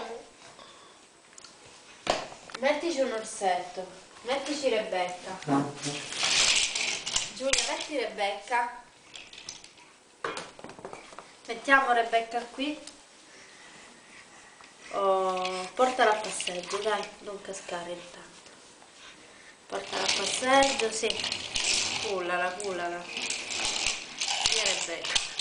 bene? Mettici un orsetto, mettici Rebecca. No. Giulia, metti Rebecca. Mettiamo Rebecca qui. Oh, portala a passeggio, dai, non cascare intanto. Portala a passeggio, sì. Cullala, cullala. Via Rebecca.